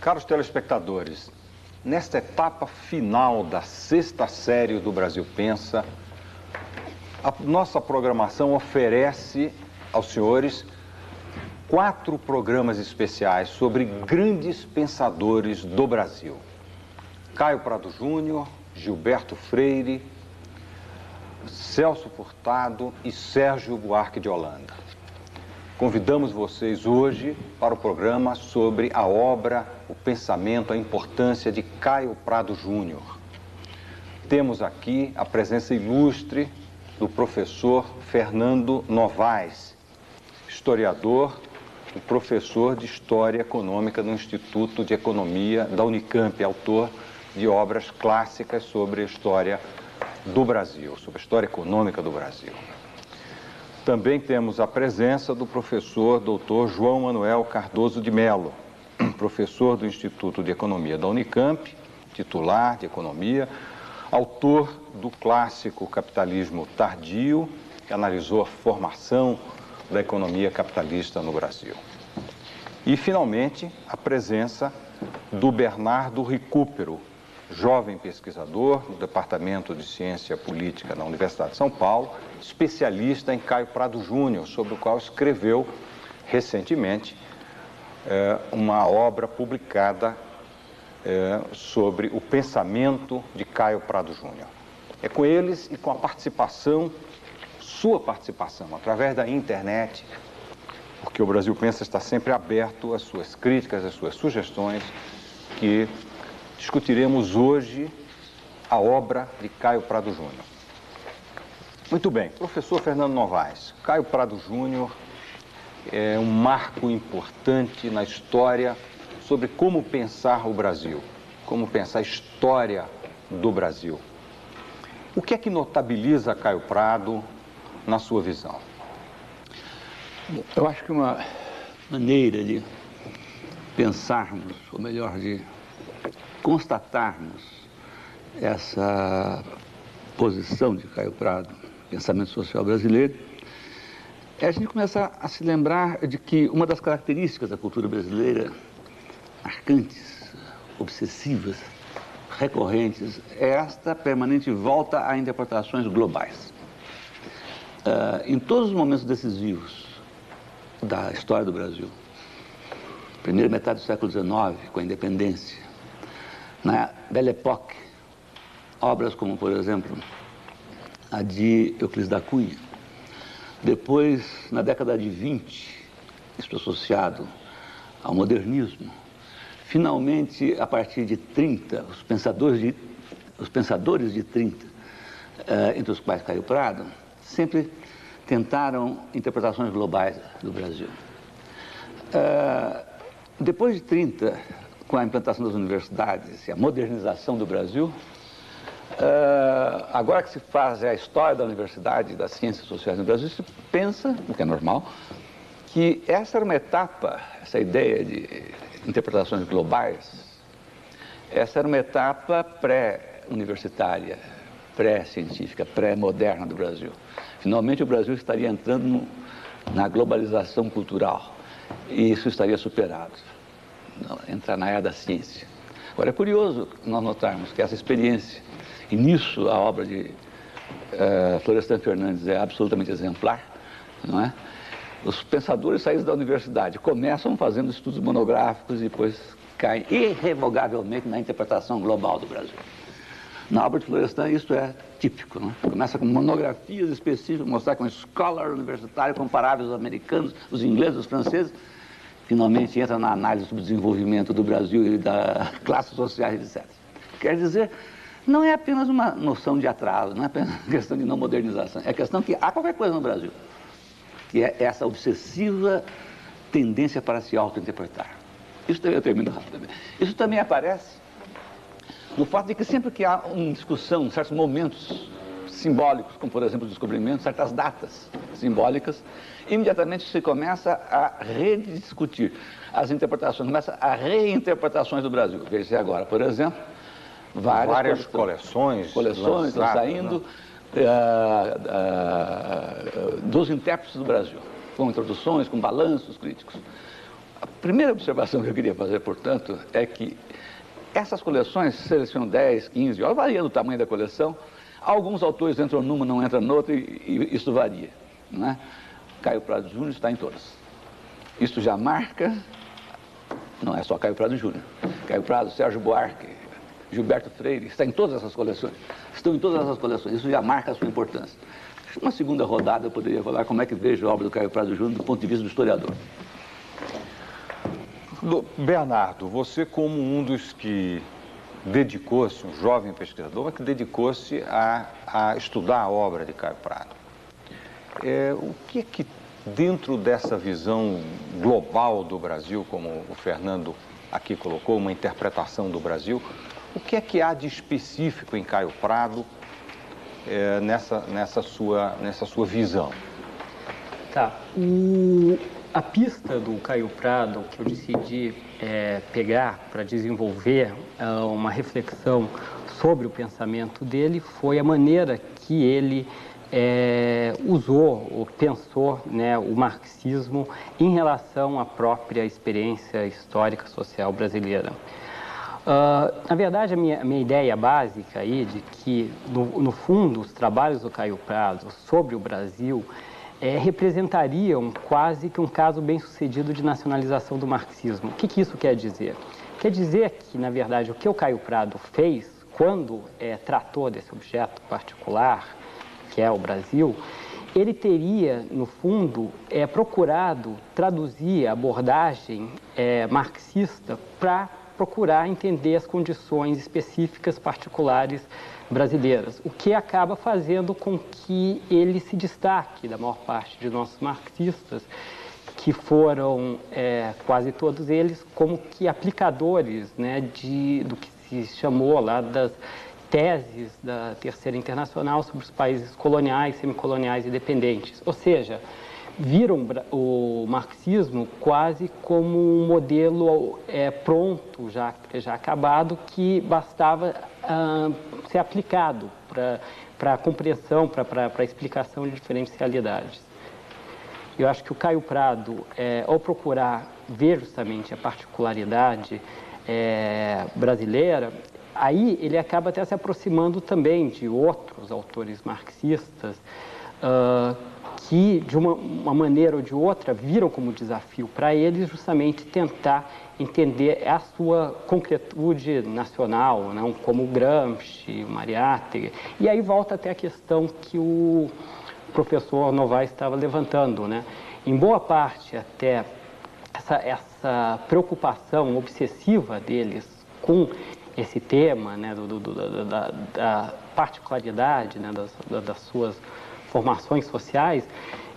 Caros telespectadores, nesta etapa final da sexta série do Brasil Pensa, a nossa programação oferece aos senhores quatro programas especiais sobre grandes pensadores do Brasil. Caio Prado Júnior, Gilberto Freire, Celso Furtado e Sérgio Buarque de Holanda. Convidamos vocês hoje para o programa sobre a obra, o pensamento, a importância de Caio Prado Júnior. Temos aqui a presença ilustre do professor Fernando Novaes, historiador e professor de História Econômica no Instituto de Economia da Unicamp, autor de obras clássicas sobre a história do Brasil, sobre a história econômica do Brasil. Também temos a presença do professor doutor João Manuel Cardoso de Melo, professor do Instituto de Economia da Unicamp, titular de Economia, autor do clássico Capitalismo Tardio, que analisou a formação da economia capitalista no Brasil. E, finalmente, a presença do Bernardo Recupero, jovem pesquisador no Departamento de Ciência Política na Universidade de São Paulo, especialista em Caio Prado Júnior, sobre o qual escreveu recentemente é, uma obra publicada é, sobre o pensamento de Caio Prado Júnior. É com eles e com a participação, sua participação, através da internet, porque o Brasil Pensa está sempre aberto às suas críticas, às suas sugestões, que discutiremos hoje a obra de Caio Prado Júnior. Muito bem, professor Fernando Novaes. Caio Prado Júnior é um marco importante na história sobre como pensar o Brasil, como pensar a história do Brasil. O que é que notabiliza Caio Prado na sua visão? Eu acho que uma maneira de pensarmos, ou melhor, de constatarmos essa posição de Caio Prado, pensamento social brasileiro, é a gente começar a se lembrar de que uma das características da cultura brasileira, marcantes, obsessivas, recorrentes, é esta permanente volta a interpretações globais. Uh, em todos os momentos decisivos da história do Brasil, primeira metade do século XIX, com a independência, na Belle Époque, obras como, por exemplo, a de Euclides da Cunha. Depois, na década de 20, estou associado ao modernismo. Finalmente, a partir de 30, os pensadores de, os pensadores de 30, eh, entre os quais Caio Prado, sempre tentaram interpretações globais do Brasil. Uh, depois de 30, com a implantação das universidades e a modernização do Brasil, uh, agora que se faz a história da universidade das ciências sociais no Brasil, se pensa, o que é normal, que essa era uma etapa, essa ideia de interpretações globais, essa era uma etapa pré-universitária, pré-científica, pré-moderna do Brasil. Finalmente o Brasil estaria entrando no, na globalização cultural e isso estaria superado entrar na área da ciência. Agora, é curioso nós notarmos que essa experiência, e nisso a obra de uh, Florestan Fernandes é absolutamente exemplar, não é? Os pensadores saídos da universidade começam fazendo estudos monográficos e depois caem irrevogavelmente na interpretação global do Brasil. Na obra de Florestan isso é típico, né? começa com monografias específicas, mostrar que um scholar universitário comparável aos americanos, os ingleses, os franceses, finalmente entra na análise do desenvolvimento do Brasil e da classe social, etc. Quer dizer, não é apenas uma noção de atraso, não é apenas uma questão de não modernização, é questão que há qualquer coisa no Brasil, que é essa obsessiva tendência para se auto-interpretar. Isso também eu termino rapidamente. Isso também aparece no fato de que sempre que há uma discussão, certos momentos simbólicos, como por exemplo o descobrimento, certas datas simbólicas, imediatamente se começa a rediscutir as interpretações, começa a reinterpretações do Brasil. Veja agora, por exemplo, várias, várias coleções, coleções estão saindo né? uh, uh, dos intérpretes do Brasil, com introduções, com balanços críticos. A primeira observação que eu queria fazer, portanto, é que essas coleções selecionam 10, 15 obras, varia do tamanho da coleção. Alguns autores entram numa, não entram noutra, e, e isso varia. Não é? Caio Prado Júnior está em todas. Isso já marca, não é só Caio Prado Júnior. Caio Prado, Sérgio Buarque, Gilberto Freire, está em todas essas coleções. Estão em todas essas coleções. Isso já marca a sua importância. Uma segunda rodada eu poderia falar como é que vejo a obra do Caio Prado Júnior do ponto de vista do historiador. Bernardo, você como um dos que dedicou-se, um jovem pesquisador, que dedicou-se a, a, estudar a obra de Caio Prado. É, o que é que, dentro dessa visão global do Brasil, como o Fernando aqui colocou, uma interpretação do Brasil, o que é que há de específico em Caio Prado é, nessa, nessa, sua, nessa sua visão? Tá. O, a pista do Caio Prado que eu decidi é, pegar para desenvolver é, uma reflexão sobre o pensamento dele foi a maneira que ele é, usou ou pensou né, o marxismo em relação à própria experiência histórica social brasileira. Uh, na verdade, a minha, minha, ideia básica aí de que, no, no fundo, os trabalhos do Caio Prado sobre o Brasil é, representariam quase que um caso bem sucedido de nacionalização do marxismo. O que, que isso quer dizer? Quer dizer que, na verdade, o que o Caio Prado fez quando é, tratou desse objeto particular, que é o Brasil, ele teria, no fundo, é, procurado traduzir a abordagem é, marxista para procurar entender as condições específicas particulares brasileiras, o que acaba fazendo com que ele se destaque da maior parte de nossos marxistas, que foram é, quase todos eles como que aplicadores né, de, do que se chamou lá das teses da Terceira Internacional sobre os países coloniais, semicoloniais e dependentes. Ou seja, viram o marxismo quase como um modelo é, pronto, já, já acabado, que bastava ah, ser aplicado para a compreensão, para a explicação de diferentes realidades. Eu acho que o Caio Prado, é, ao procurar ver justamente a particularidade é, brasileira, aí ele acaba até se aproximando também de outros autores marxistas, uh, que, de uma, uma, maneira ou de outra, viram como desafio para eles justamente tentar entender a sua concretude nacional, não? como Gramsci, Mariátegui. E aí volta até a questão que o professor Novaes estava levantando. Né? Em boa parte, até, essa, essa preocupação obsessiva deles com esse tema, né, do, do, da, da, particularidade né, das, das suas formações sociais,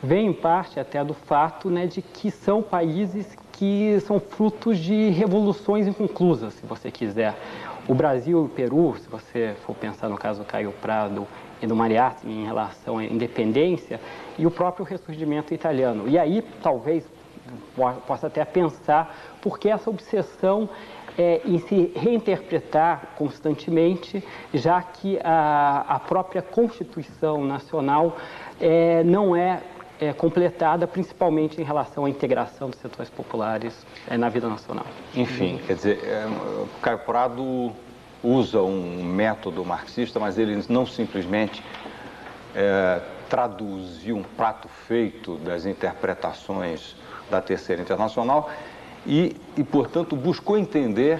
vem em parte até do fato né, de que são países que são frutos de revoluções inconclusas, se você quiser. O Brasil e o Peru, se você for pensar no caso do Caio Prado e do Mariátegui em relação à independência, e o próprio ressurgimento italiano. E aí, talvez, possa até pensar por que essa obsessão é, se reinterpretar constantemente, já que a, a própria Constituição Nacional é, não é, é, completada, principalmente em relação à integração dos setores populares é, na vida nacional. Enfim, quer dizer, é, o Caio Prado usa um método marxista, mas ele não simplesmente é, traduziu um prato feito das interpretações da Terceira Internacional, e, e, portanto, buscou entender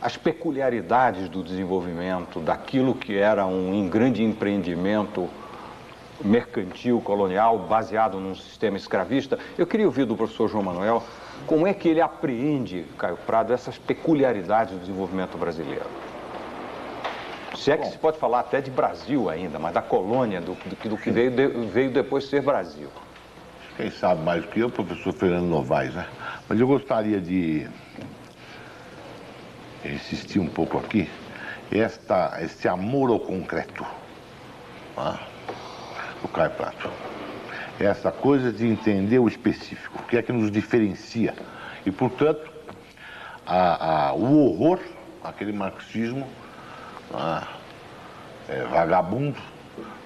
as peculiaridades do desenvolvimento daquilo que era um grande empreendimento mercantil, colonial, baseado num sistema escravista. Eu queria ouvir do professor João Manuel como é que ele apreende, Caio Prado, essas peculiaridades do desenvolvimento brasileiro. Se é que Bom, se pode falar até de Brasil ainda, mas da colônia, do, do, do que veio, de, veio depois ser Brasil. Quem sabe mais do que eu, professor Fernando Novaes, né? Mas eu gostaria de insistir um pouco aqui, esta, esse amor ao concreto ah, do Caio Prato. Essa coisa de entender o específico, o que é que nos diferencia. E, portanto, a, a, o horror, aquele marxismo ah, é, vagabundo,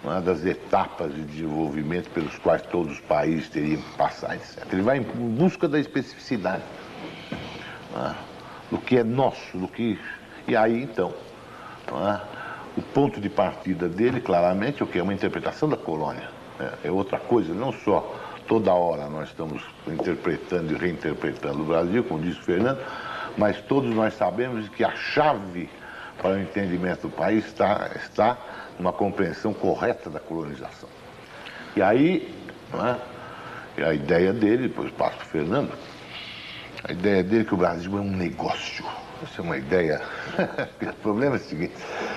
é, das etapas de desenvolvimento pelos quais todos os países teriam que passar, etc. Ele vai em busca da especificidade. é? do que é nosso, do que. E aí então, é? o ponto de partida dele, claramente, o que é uma interpretação da colônia. É, é outra coisa, não só toda hora nós estamos interpretando e reinterpretando o Brasil, como disse o Fernando, mas todos nós sabemos que a chave para o entendimento do país está, está numa compreensão correta da colonização. E aí, é? a ideia dele, depois passo para o Fernando, a ideia dele é que o Brasil é um negócio. Isso é uma ideia. o problema é o seguinte: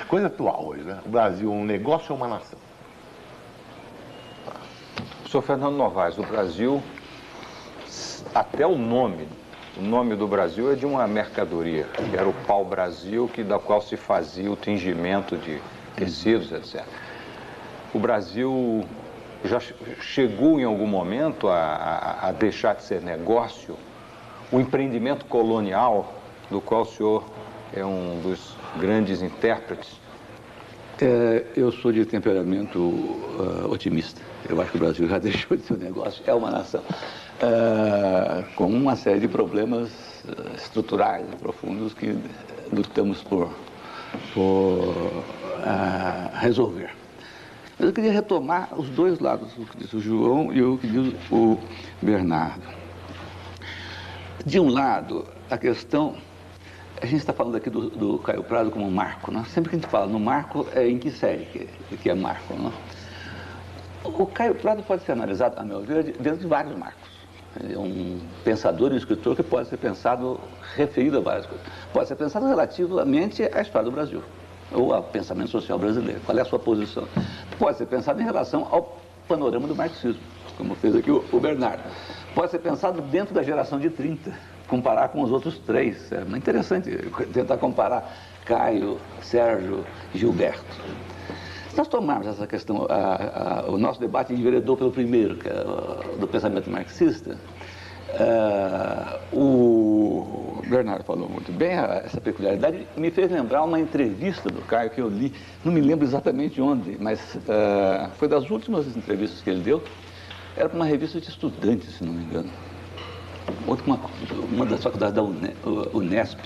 coisa atual hoje, né? O Brasil é um negócio ou uma nação? Professor Fernando Novaes, o Brasil, até o nome, o nome do Brasil é de uma mercadoria, que era o pau-brasil, da qual se fazia o tingimento de tecidos, etc. O Brasil já chegou em algum momento a, a, deixar de ser negócio? O empreendimento colonial, do qual o senhor é um dos grandes intérpretes, é, eu sou de temperamento uh, otimista. Eu acho que o Brasil já deixou de ser negócio, é uma nação, uh, com uma série de problemas uh, estruturais profundos que lutamos por, por resolver. Mas eu queria retomar os dois lados, o que diz o João e o que diz o Bernardo. De um lado, a questão a gente está falando aqui do, do, Caio Prado como marco. Né? Sempre que a gente fala no marco, é em que série que, que é marco? Né? O Caio Prado pode ser analisado, a meu ver, dentro de vários marcos. Ele é um pensador e um escritor que pode ser pensado referido a várias coisas. Pode ser pensado relativamente à história do Brasil, ou ao pensamento social brasileiro. Qual é a sua posição? Pode ser pensado em relação ao panorama do marxismo, como fez aqui o, Bernardo. Pode ser pensado dentro da geração de 30 comparar com os outros três. É interessante tentar comparar Caio, Sérgio, Gilberto. Se nós tomarmos essa questão, a, a, o nosso debate enveredou pelo primeiro, que é do pensamento marxista, uh, o Bernardo falou muito bem, essa peculiaridade me fez lembrar uma entrevista do Caio que eu li, não me lembro exatamente onde, mas uh, foi das últimas entrevistas que ele deu, era para uma revista de estudantes, se não me engano. Uma, uma das faculdades da Unesp,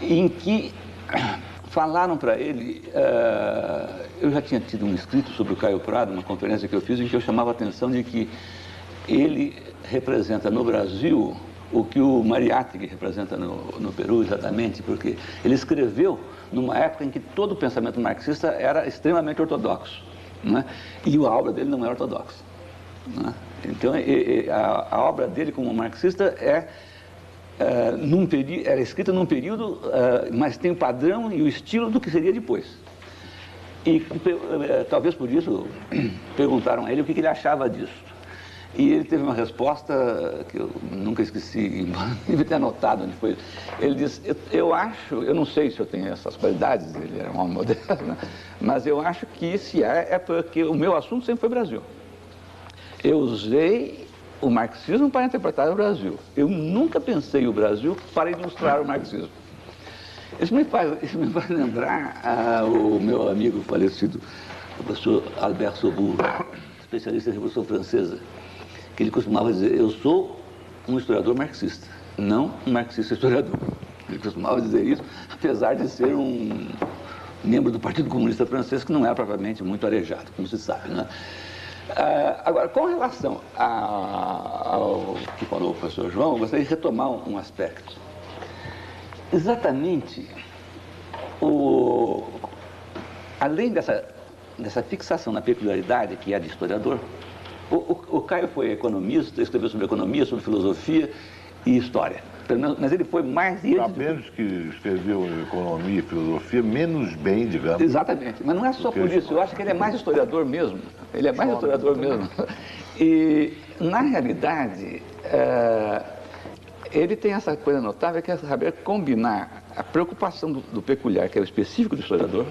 em que falaram para ele, uh, eu já tinha tido um escrito sobre o Caio Prado, uma conferência que eu fiz, em que eu chamava a atenção de que ele representa no Brasil o que o Mariátegui representa no, no Peru, exatamente, porque ele escreveu numa época em que todo o pensamento marxista era extremamente ortodoxo, né? e a obra dele não é ortodoxa. Né? Então, a, a, obra dele como marxista é, é num era escrita num período, é, mas tem o padrão e o estilo do que seria depois. E é, talvez por isso perguntaram a ele o que, que ele achava disso. E ele teve uma resposta que eu nunca esqueci, devia ter anotado onde foi. Ele disse, eu, eu, acho, eu não sei se eu tenho essas qualidades, ele era um homem moderno, mas eu acho que se é, é porque o meu assunto sempre foi Brasil. Eu usei o marxismo para interpretar o Brasil. Eu nunca pensei o Brasil para ilustrar o marxismo. Isso me faz, isso me faz lembrar ah, o meu amigo falecido, o professor Albert Sobourg, especialista em Revolução Francesa, que ele costumava dizer, eu sou um historiador marxista, não um marxista historiador. Ele costumava dizer isso, apesar de ser um membro do Partido Comunista Francês, que não é propriamente muito arejado, como se sabe. Né? Uh, agora, com relação a, ao que falou o professor João, eu gostaria de retomar um, um aspecto. Exatamente, o, além dessa, dessa fixação na peculiaridade que é de historiador, o, o, o Caio foi economista, escreveu sobre economia, sobre filosofia e história. Mas ele foi mais... Sabemos que escreveu economia e filosofia menos bem, digamos. Exatamente, mas não é só por isso, eu acho que ele é mais historiador mesmo, ele é mais historiador mesmo. E, na realidade, é, ele tem essa coisa notável que é saber combinar a preocupação do, do peculiar, que é o específico do historiador,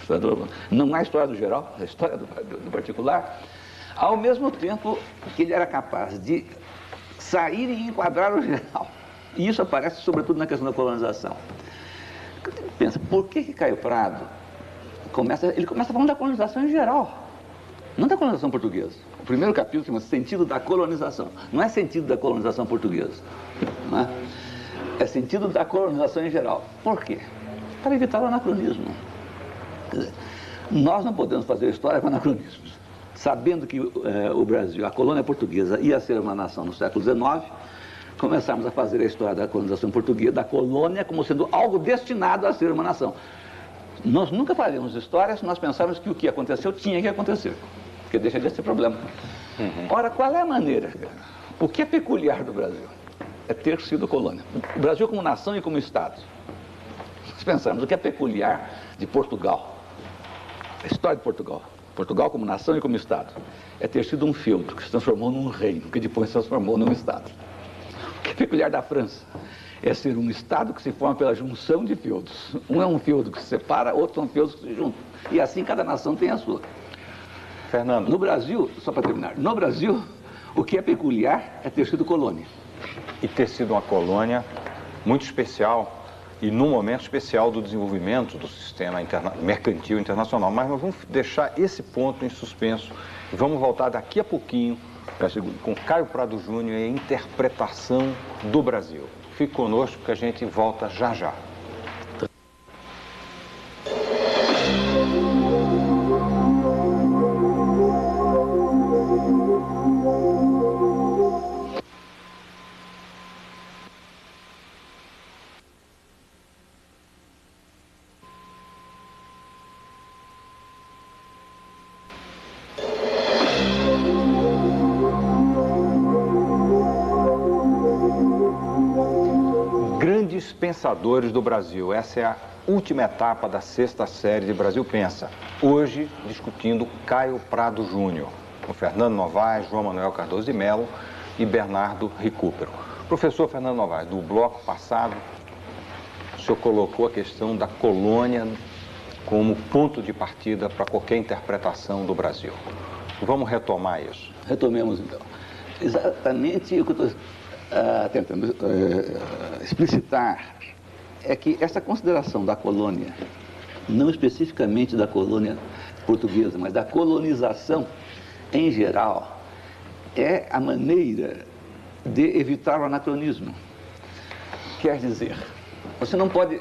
historiador não é a história do geral, é a história do, do particular, ao mesmo tempo que ele era capaz de sair e enquadrar o geral. E isso aparece sobretudo na questão da colonização. Pensa, por que, que Caio Prado começa, ele começa falando da colonização em geral, não da colonização portuguesa. O primeiro capítulo chama Sentido da Colonização, não é sentido da colonização portuguesa. É? é sentido da colonização em geral. Por quê? Para evitar o anacronismo. Dizer, nós não podemos fazer história com anacronismos. Sabendo que eh, o Brasil, a colônia portuguesa, ia ser uma nação no século XIX, começamos a fazer a história da colonização portuguesa, da colônia, como sendo algo destinado a ser uma nação. Nós nunca faremos história se nós pensarmos que o que aconteceu tinha que acontecer, porque deixa de ser problema. Uhum. Ora, qual é a maneira? O que é peculiar do Brasil? É ter sido colônia. O Brasil como nação e como Estado. Nós pensamos, o que é peculiar de Portugal? A história de Portugal. Portugal como nação e como Estado. É ter sido um feudo que se transformou num reino, que depois se transformou num Estado. O que é peculiar da França? É ser um Estado que se forma pela junção de feudos. Um é um feudo que se separa, outro são feudos que se juntam. E assim cada nação tem a sua. Fernando. No Brasil, só para terminar, no Brasil, o que é peculiar é ter sido colônia. E ter sido uma colônia muito especial e num momento especial do desenvolvimento do sistema interna mercantil internacional. Mas nós vamos deixar esse ponto em suspenso e vamos voltar daqui a pouquinho com Caio Prado Júnior e a interpretação do Brasil. Fique conosco que a gente volta já já. Do Brasil. Essa é a última etapa da sexta série de Brasil Pensa. Hoje, discutindo Caio Prado Júnior, com Fernando Novaes, João Manuel Cardoso de Mello e Bernardo Recupero. Professor Fernando Novaes, do bloco passado, o senhor colocou a questão da colônia como ponto de partida para qualquer interpretação do Brasil. Vamos retomar isso. Retomemos então. Exatamente o que eu estou uh, tentando uh, explicitar é que essa consideração da colônia, não especificamente da colônia portuguesa, mas da colonização em geral, é a maneira de evitar o anacronismo. Quer dizer, você não pode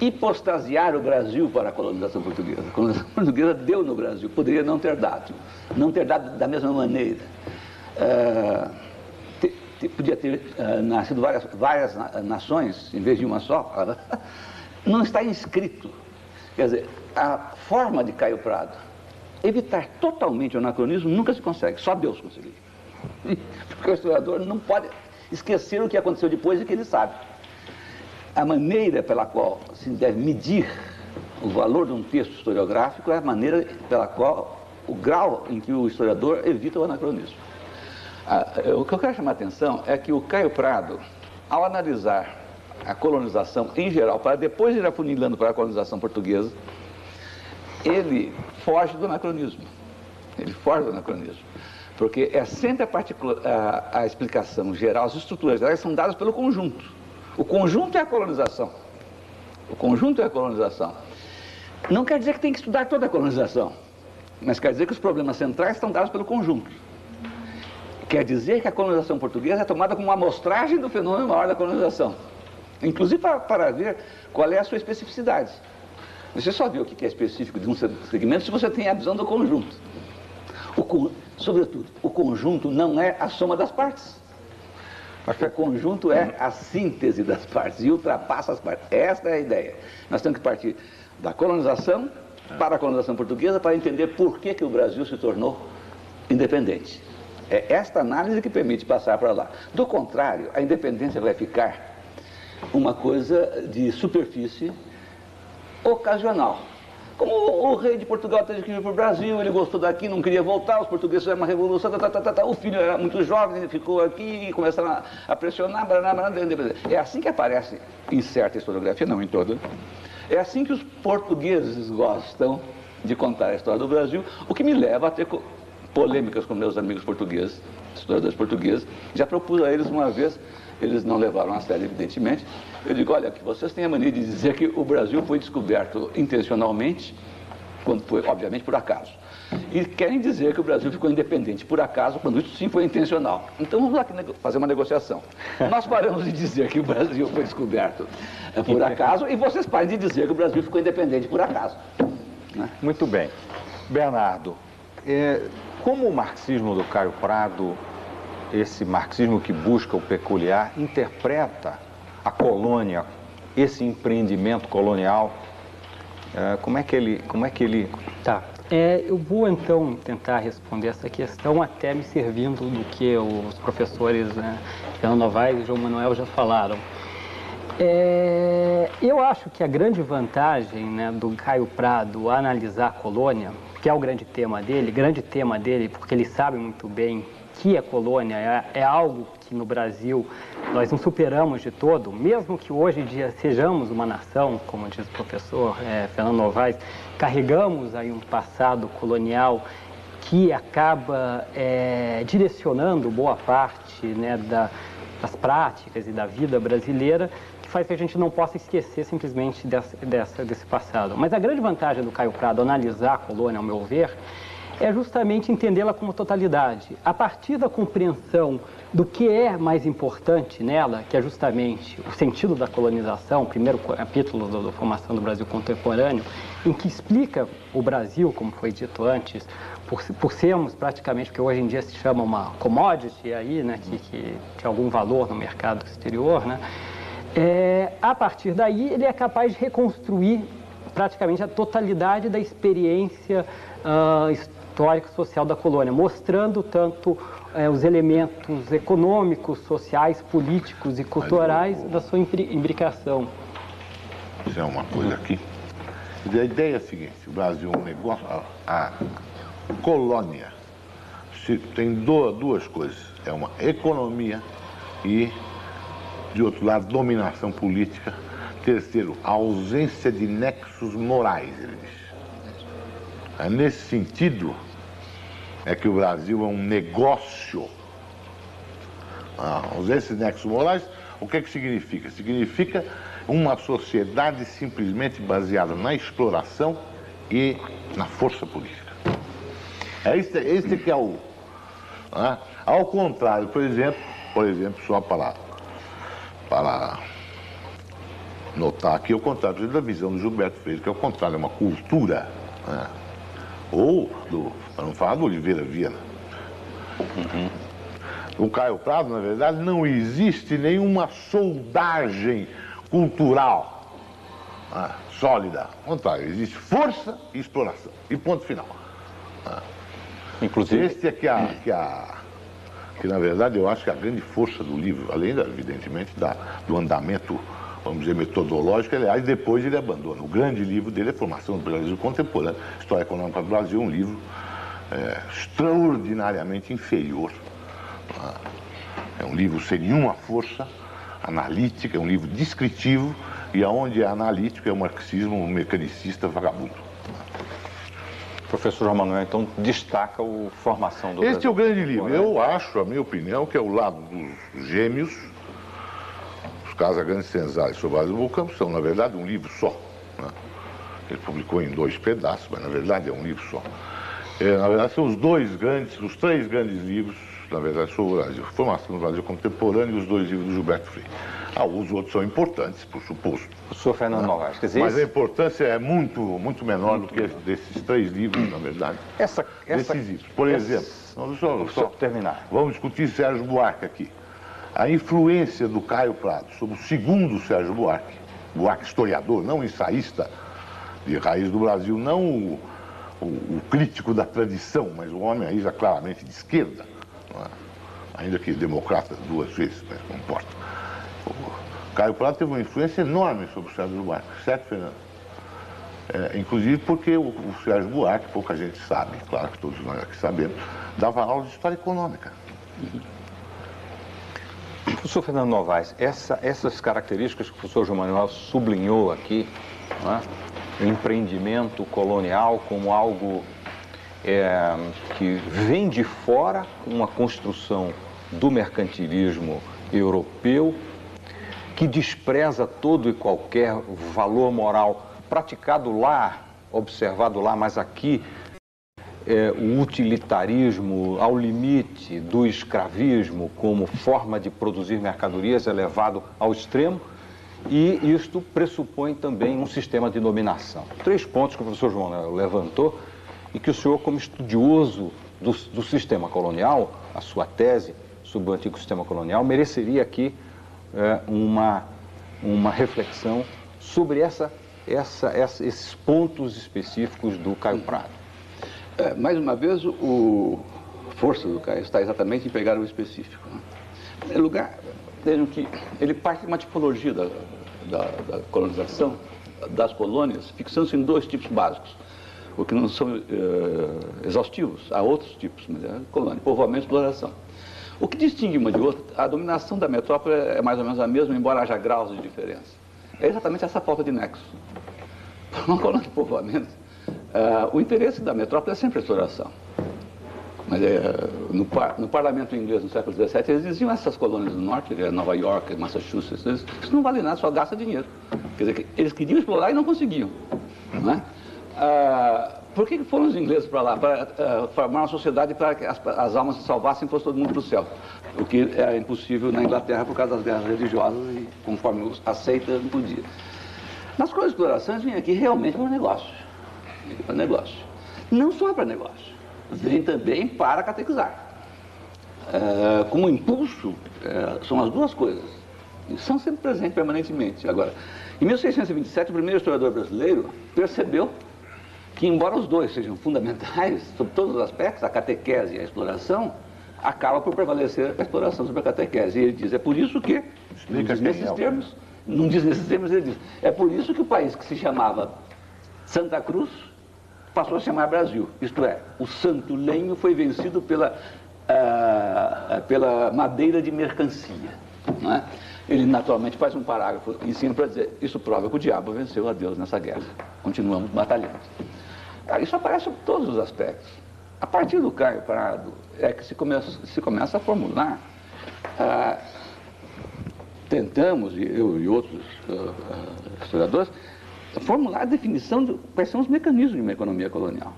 hipostasiar o Brasil para a colonização portuguesa. A colonização portuguesa deu no Brasil, poderia não ter dado, não ter dado da mesma maneira. Uh, podia ter uh, nascido várias, várias nações em vez de uma só, não está inscrito. Quer dizer, a forma de Caio Prado evitar totalmente o anacronismo nunca se consegue, só Deus conseguiu. Porque o historiador não pode esquecer o que aconteceu depois e que ele sabe. A maneira pela qual se deve medir o valor de um texto historiográfico é a maneira pela qual, o grau em que o historiador evita o anacronismo. Ah, o que eu quero chamar a atenção é que o Caio Prado, ao analisar a colonização em geral, para depois ir afunilando para a colonização portuguesa, ele foge do anacronismo. Ele foge do anacronismo. Porque é sempre a, a, a explicação geral, as estruturas gerais são dadas pelo conjunto. O conjunto é a colonização. O conjunto é a colonização. Não quer dizer que tem que estudar toda a colonização, mas quer dizer que os problemas centrais estão dados pelo conjunto. Quer dizer que a colonização portuguesa é tomada como uma amostragem do fenômeno maior da colonização. Inclusive para, para ver qual é a sua especificidade. Você só vê o que é específico de um segmento se você tem a visão do conjunto. O, sobretudo, o conjunto não é a soma das partes. O conjunto é a síntese das partes e ultrapassa as partes. Esta é a ideia. Nós temos que partir da colonização para a colonização portuguesa para entender por que, que o Brasil se tornou independente. É esta análise que permite passar para lá. Do contrário, a independência vai ficar uma coisa de superfície ocasional. Como o rei de Portugal teve que vir para o Brasil, ele gostou daqui, não queria voltar, os portugueses fizeram uma revolução, tá, tá, tá, tá, o filho era muito jovem, ele ficou aqui e começaram a, a pressionar. Blá, blá, blá, é assim que aparece em certa historiografia, não em toda. É assim que os portugueses gostam de contar a história do Brasil, o que me leva a ter polêmicas com meus amigos portugueses, historiadores portugueses. Já propus a eles uma vez, eles não levaram a sério, evidentemente. Eu digo: olha, que vocês têm a mania de dizer que o Brasil foi descoberto intencionalmente, quando foi, obviamente, por acaso. e querem dizer que o Brasil ficou independente por acaso, quando isso sim foi intencional. Então vamos lá fazer uma negociação. Nós paramos de dizer que o Brasil foi descoberto é, por acaso e vocês parem de dizer que o Brasil ficou independente por acaso. Né? Muito bem. Bernardo, é, como o marxismo do Caio Prado, esse marxismo que busca o peculiar, interpreta a colônia, esse empreendimento colonial, é, como é que ele, como é que ele tá? É, eu vou então tentar responder essa questão até me servindo do que os professores né, Fernando Novaes e João Manuel já falaram. É, eu acho que a grande vantagem né, do Caio Prado analisar a colônia, que é o grande tema dele, grande tema dele, porque ele sabe muito bem que a colônia é, é algo que no Brasil nós não superamos de todo, mesmo que hoje em dia sejamos uma nação, como diz o professor é, Fernando Novaes, carregamos aí um passado colonial que acaba é, direcionando boa parte né, da, das práticas e da vida brasileira, que faz que a gente não possa esquecer simplesmente dessa, desse passado. Mas a grande vantagem do Caio Prado analisar a colônia, ao meu ver, é justamente entendê-la como totalidade. A partir da compreensão do que é mais importante nela, que é justamente o sentido da colonização, o primeiro capítulo da formação do Brasil contemporâneo, em que explica o Brasil, como foi dito antes, por, por sermos praticamente, que hoje em dia se chama uma commodity aí, né, que, que tem algum valor no mercado exterior, né, é, a partir daí ele é capaz de reconstruir praticamente a totalidade da experiência uh, histórico-social da colônia, mostrando tanto é, os elementos econômicos, sociais, políticos e culturais da sua imbricação. Isso é uma coisa aqui. A ideia é a seguinte, o Brasil é um negócio, a, a colônia tem duas coisas, é uma economia e, de outro lado, dominação política. Terceiro, a ausência de nexos morais, ele diz. É nesse sentido é que o Brasil é um negócio. Ah, esses nexos morais, o que, é que significa? Significa uma sociedade simplesmente baseada na exploração e na força política. É esse, esse que é o. Ah, ao contrário, por exemplo, por exemplo, só para, para notar aqui, o contrário da visão do Gilberto Freire, que é o contrário, é uma cultura. Né? Ou, do, para não falar do Oliveira Viana. Uhum. O Caio Prado, na verdade, não existe nenhuma soldagem cultural ah, sólida. Ao contrário, existe força e exploração. E ponto final. Ah. Inclusive. Este é que a, que a. Que na verdade eu acho que a grande força do livro, além, evidentemente, da, do andamento vamos dizer, metodológica, aliás, depois ele abandona. O grande livro dele é Formação do Brasil Contemporâneo, História Econômica do Brasil, um livro é, extraordinariamente inferior. É um livro sem nenhuma força analítica, é um livro descritivo, e aonde é analítico é o marxismo mecanicista vagabundo. Professor João Manuel, então, destaca o Formação do Este Brasil. é o grande livro. Eu acho, a minha opinião, que é o lado dos gêmeos, Casa Grande Senzala e Soares do Vulcão são, na verdade, um livro só. Né? Ele publicou em dois pedaços, mas na verdade é um livro só. É, na verdade, são os dois grandes, os três grandes livros, na verdade, sobre o Brasil. Formação do Brasil Contemporâneo e os dois livros do Gilberto Freire. Ah, os outros são importantes, por suposto. O senhor Fernando Novaes, quer dizer... Mas a importância é muito, muito menor muito do que menor. desses três livros, na verdade. Essa, essa, decisivos. Por essa, exemplo, vamos só, só terminar. Vamos discutir Sérgio Buarque aqui a influência do Caio Prado sobre o segundo Sérgio Buarque, Buarque historiador, não ensaísta de raiz do Brasil, não o, o, o crítico da tradição, mas o homem aí já claramente de esquerda, é? ainda que democrata duas vezes, mas não importa. Caio Prado teve uma influência enorme sobre o Sérgio Buarque, certo, Fernando? É, inclusive porque o, o Sérgio Buarque, pouca gente sabe, claro que todos nós aqui sabemos, dava aula de história econômica. Professor Fernando Novaes, essa, essas características que o professor João Manuel sublinhou aqui, é? o empreendimento colonial como algo é, que vem de fora, uma construção do mercantilismo europeu, que despreza todo e qualquer valor moral praticado lá, observado lá, mas aqui é, o utilitarismo ao limite do escravismo como forma de produzir mercadorias é levado ao extremo e isto pressupõe também um sistema de dominação. Três pontos que o professor João levantou e que o senhor, como estudioso do, do sistema colonial, a sua tese sobre o antigo sistema colonial, mereceria aqui é, uma, uma reflexão sobre essa, essa, essa, esses pontos específicos do Caio Prado. É, mais uma vez, o força do Caio está exatamente em pegar o específico. Em lugar, vejam que ele parte de uma tipologia da, da, da colonização, das colônias, fixando-se em dois tipos básicos, o que não são é, exaustivos, há outros tipos, mas é colônia, povoamento e exploração. O que distingue uma de outra, a dominação da metrópole é mais ou menos a mesma, embora haja graus de diferença. É exatamente essa falta de nexo. Para uma colônia de povoamento, uh, o interesse da metrópole é sempre a exploração. Mas é, no, par, no, parlamento inglês no século XVII eles diziam essas colônias do norte, é Nova York, Massachusetts, eles, isso não vale nada, só gasta dinheiro. Quer dizer, eles queriam explorar e não conseguiam. Não é? ah, por que foram os ingleses para lá? Para uh, formar uma sociedade para que as, as, almas se salvassem e fosse todo mundo para o céu. O que era impossível na Inglaterra por causa das guerras religiosas e conforme aceita, não podia. Nas coisas de exploração, vêm aqui realmente para negócio. Para negócio. Não só para negócio. Vem também para catequizar. Uh, como impulso, uh, são as duas coisas. E são sempre presentes permanentemente. Agora, em 1627, o primeiro historiador brasileiro percebeu que, embora os dois sejam fundamentais sobre todos os aspectos, a catequese e a exploração, acaba por prevalecer a exploração sobre a catequese. E ele diz, é por isso que, não diz nesses termos, não diz nesses termos, ele diz, é por isso que o país que se chamava Santa Cruz passou a se chamar Brasil. Isto é, o santo lenho foi vencido pela, uh, pela madeira de mercancia. Não é? Ele naturalmente faz um parágrafo em cima para dizer, isso prova que o diabo venceu a Deus nessa guerra. Continuamos batalhando. Isso aparece em todos os aspectos. A partir do Caio Prado é que se começa, se começa a formular. Ah, tentamos, eu e outros uh, historiadores, formular a definição de quais são os mecanismos de uma economia colonial.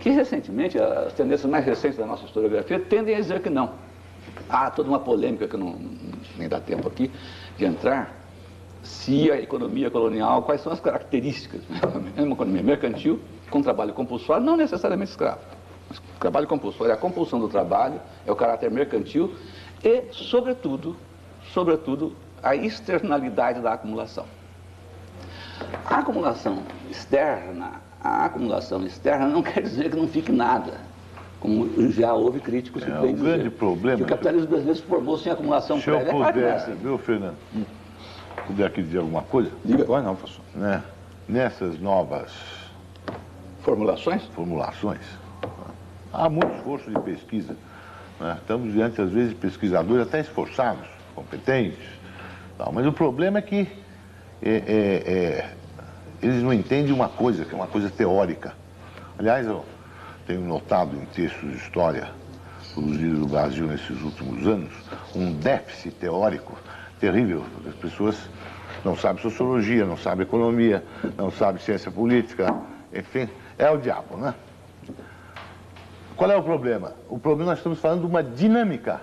Que recentemente, as tendências mais recentes da nossa historiografia tendem a dizer que não. Há toda uma polêmica que não, nem dá tempo aqui de entrar, se a economia colonial, quais são as características. É uma economia mercantil, com trabalho compulsório, não necessariamente escravo. Mas trabalho compulsório é a compulsão do trabalho, é o caráter mercantil e, sobretudo, sobretudo, a externalidade da acumulação. A acumulação externa, a acumulação externa não quer dizer que não fique nada. Como já houve críticos que é, o grande problema que o capitalismo brasileiro se formou sem acumulação se prévia. Se eu é puder, é viu, Fernando? Hum. Puder aqui dizer alguma coisa? Diga. Pode não, professor. Né? Nessas novas Formulações? Formulações. Há muito esforço de pesquisa. Né? Estamos diante, às vezes, de pesquisadores até esforçados, competentes. Tal. Mas o problema é que é, é, é, eles não entendem uma coisa, que é uma coisa teórica. Aliás, eu tenho notado em textos de história produzidos no Brasil nesses últimos anos um déficit teórico terrível. As pessoas não sabem sociologia, não sabem economia, não sabem ciência política, enfim é o diabo, né? Qual é o problema? O problema nós estamos falando de uma dinâmica.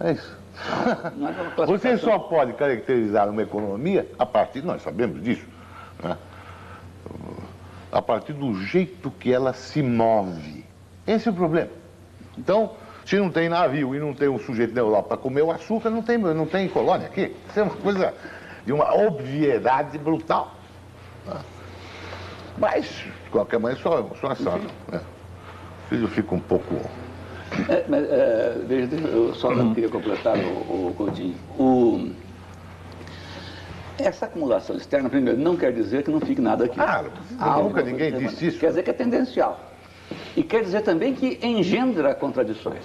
É isso. É Você só pode caracterizar uma economia a partir, nós sabemos disso, né? a partir do jeito que ela se move. Esse é o problema. Então, se não tem navio e não tem um sujeito na Europa para comer o açúcar, não tem, não tem colônia aqui. Isso é uma coisa de uma obviedade brutal. Né? Mas, de qualquer maneira, só, só assado. Né? Eu fico um pouco. É, mas, é, veja, eu só uhum. queria completar o, o Coutinho. O, essa acumulação externa, primeiro, não quer dizer que não fique nada aqui. Claro, ah, nunca ninguém disse isso. Quer dizer que é tendencial. E quer dizer também que engendra contradições.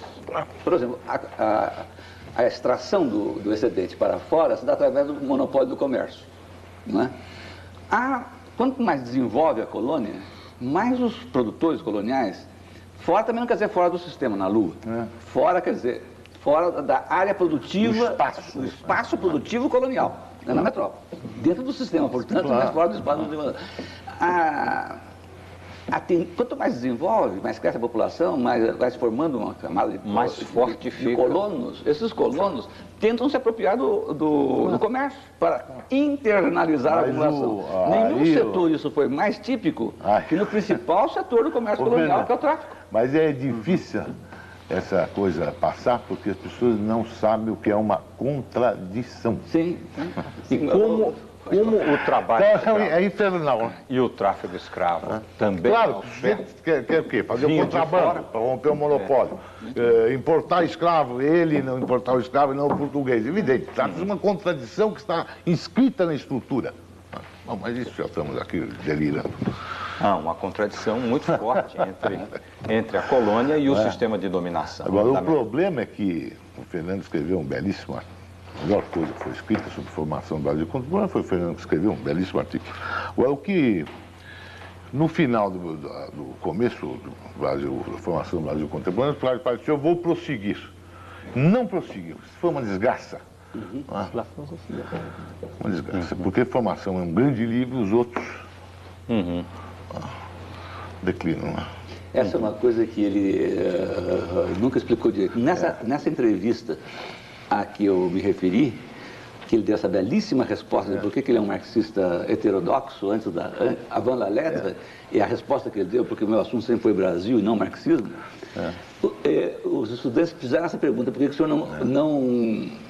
Por exemplo, a, a, a extração do, do, excedente para fora se dá através do monopólio do comércio. Não é? A Quanto mais desenvolve a colônia, mais os produtores coloniais, fora também não quer dizer fora do sistema, na Lua, é. fora quer dizer fora da área produtiva, do espaço, do espaço produtivo colonial, né, na metrópole. Dentro do sistema, portanto, claro. mas fora do espaço. Ah, quanto mais desenvolve, mais cresce a população, mais vai se formando uma camada de, mais de, forte de, de colonos. Esses colonos tentam se apropriar do, do, do comércio para internalizar Mas a população. O, Nenhum aí, setor isso foi mais típico ai, que no principal setor do comércio colonial, que é o tráfico. Mas é difícil essa coisa passar porque as pessoas não sabem o que é uma contradição. Sim. E como como o trabalho então, é infernal. e o tráfego escravo ah. também. Claro, quer, quer o quê? Fazer o contrabando para romper o monopólio. É. É, importar escravo, ele não importar o escravo e não o português. Evidente, está uma contradição que está inscrita na estrutura. Bom, mas isso já estamos aqui delirando. Ah, uma contradição muito forte entre, entre a colônia e o é. sistema de dominação. Agora, o problema é que o Fernando escreveu um belíssimo artigo a melhor coisa que foi escrita sobre formação do Brasil contemporâneo foi o Fernando que escreveu um belíssimo artigo. Agora, o que, no final do, do, do começo do Brasil, da formação do Brasil contemporâneo, o Flávio disse, eu vou prosseguir. Não prosseguiu. Isso foi uma desgraça. Uhum. Ah, uma desgraça. Porque formação é um grande livro, os outros uhum. ah, declinam. Né? Essa é uma coisa que ele uh, nunca explicou direito. Nessa, é. nessa entrevista, a que eu me referi, que ele deu essa belíssima resposta de por que ele é um marxista heterodoxo antes da avant la lettre, é. e a resposta que ele deu, porque o meu assunto sempre foi Brasil e não marxismo, é. É, os estudantes fizeram essa pergunta, por que, o senhor não, é. não,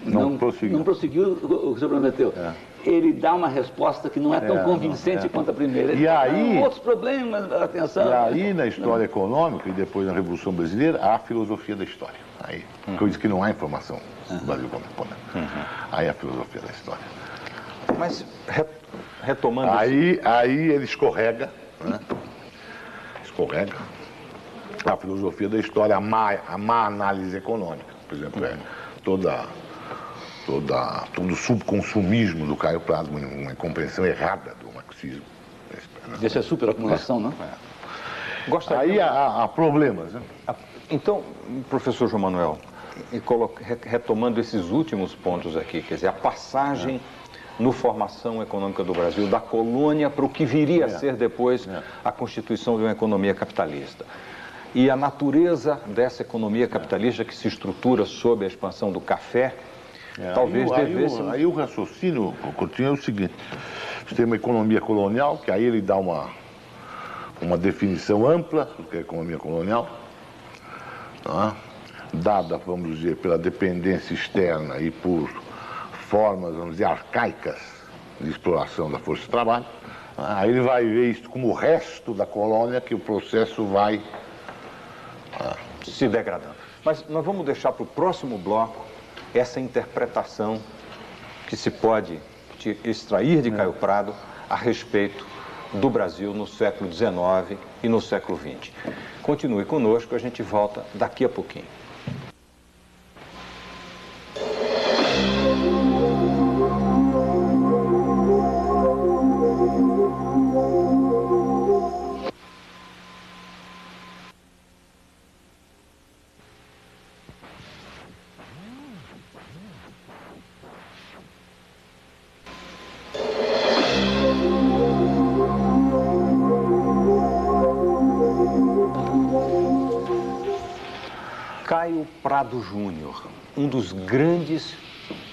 não, não, prosseguiu. não, prosseguiu. o que o senhor prometeu? É. Ele dá uma resposta que não é tão convincente quanto a primeira. Ele e aí, outros problemas, atenção. E aí, na história econômica e depois na Revolução Brasileira, há a filosofia da história. Aí, uhum. coisa que não há informação uhum. do Brasil contemporâneo. Uhum. Aí a filosofia da história. Mas, retomando... Aí, aí ele escorrega, né? escorrega, a filosofia da história, a má, a má análise econômica, por exemplo, é toda, toda, todo o subconsumismo do Caio Prado, uma, uma compreensão errada do marxismo. Isso é superacumulação, não? É. Gostaria... Aí há, há problemas. Né? Então, professor João Manuel, retomando esses últimos pontos aqui, quer dizer, a passagem é. no formação econômica do Brasil da colônia para o que viria é. a ser depois é. a constituição de uma economia capitalista. E a natureza dessa economia capitalista que se estrutura sob a expansão do café, é, talvez aí, devesse... Aí, o, aí o raciocínio, o Coutinho, é o seguinte, você tem uma economia colonial, que aí ele dá uma, uma definição ampla do que é economia colonial, tá? Dada, vamos dizer, pela dependência externa e por formas, vamos dizer, arcaicas de exploração da força de trabalho, aí ele vai ver isso como o resto da colônia, que o processo vai ah, se degradando. Mas nós vamos deixar para o próximo bloco essa interpretação que se pode extrair de Caio Prado a respeito do Brasil no século XIX e no século XX. Continue conosco, a gente volta daqui a pouquinho.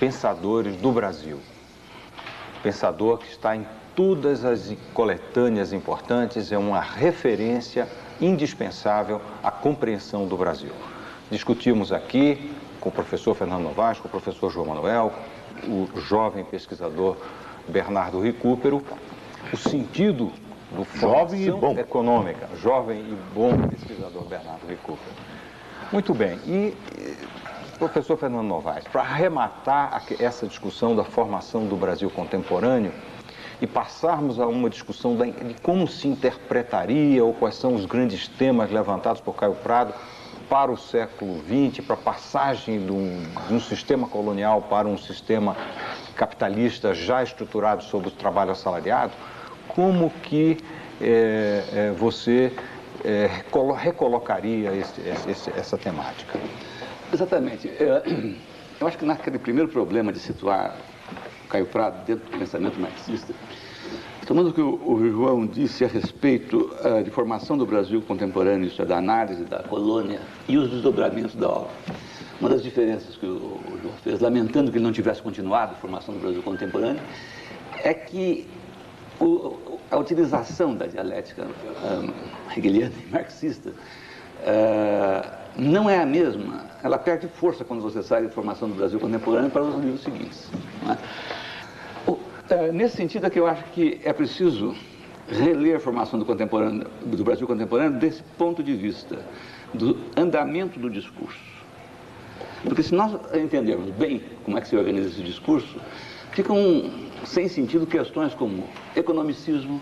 Pensadores do Brasil. Pensador que está em todas as coletâneas importantes, é uma referência indispensável à compreensão do Brasil. Discutimos aqui com o professor Fernando Novaes, com o professor João Manuel, o jovem pesquisador Bernardo Recupero, o sentido do jovem e bom. econômica, jovem e bom pesquisador Bernardo Recupero. Muito bem. E, professor Fernando Novaes, para arrematar essa discussão da formação do Brasil contemporâneo e passarmos a uma discussão de como se interpretaria ou quais são os grandes temas levantados por Caio Prado para o século XX, para a passagem de um, de um sistema colonial para um sistema capitalista já estruturado sobre o trabalho assalariado, como que é, é, você é, recolocaria esse, esse, essa temática? Exatamente. Eu acho que naquele primeiro problema de situar Caio Prado dentro do pensamento marxista, Tomando o que o, João disse a respeito uh, de formação do Brasil contemporâneo, isso é, da análise da colônia e os desdobramentos da obra. Uma das diferenças que o, João fez, lamentando que ele não tivesse continuado a formação do Brasil contemporâneo, é que a utilização da dialética um, hegeliana e marxista não é a mesma, ela perde força quando você sai de formação do Brasil contemporâneo para os livros seguintes. É? Uh, nesse sentido é que eu acho que é preciso reler a formação do, contemporâneo, do Brasil contemporâneo desse ponto de vista, do andamento do discurso. Porque se nós entendermos bem como é que se organiza esse discurso, ficam sem sentido questões como economicismo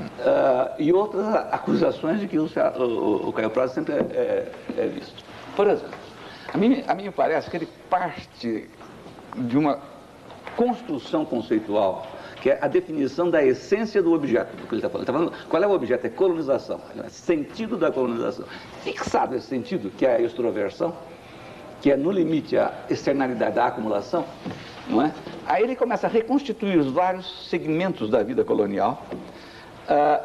uh, e outras acusações de que o, o, o Caio Prado sempre é, é, é, visto. Por exemplo, a mim, a mim parece que ele parte de uma construção conceitual que é a definição da essência do objeto do que ele está falando. Ele tá falando. Qual é o objeto? É colonização, é sentido da colonização. Fixado esse sentido, que é a extroversão, que é no limite a externalidade da acumulação, não é? Aí ele começa a reconstituir os vários segmentos da vida colonial. Uh,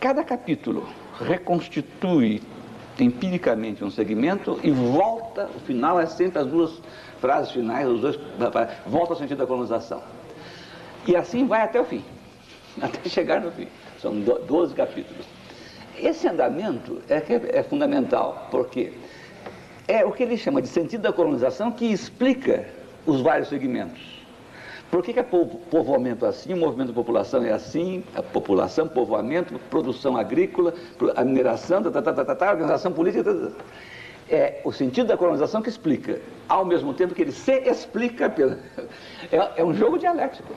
cada capítulo reconstitui empiricamente um segmento e volta, o final é sempre as duas frases finais, os dois, volta ao sentido da colonização. E assim vai até o fim, até chegar no fim. São 12 capítulos. Esse andamento é, é fundamental, porque é o que ele chama de sentido da colonização que explica os vários segmentos. Por que, que é povoamento assim, o movimento da população é assim, a população, povoamento, produção agrícola, a mineração, tá, tá, tá, tá, tá, organização política. Tá, tá. É o sentido da colonização que explica, ao mesmo tempo que ele se explica pela. É, é um jogo dialético.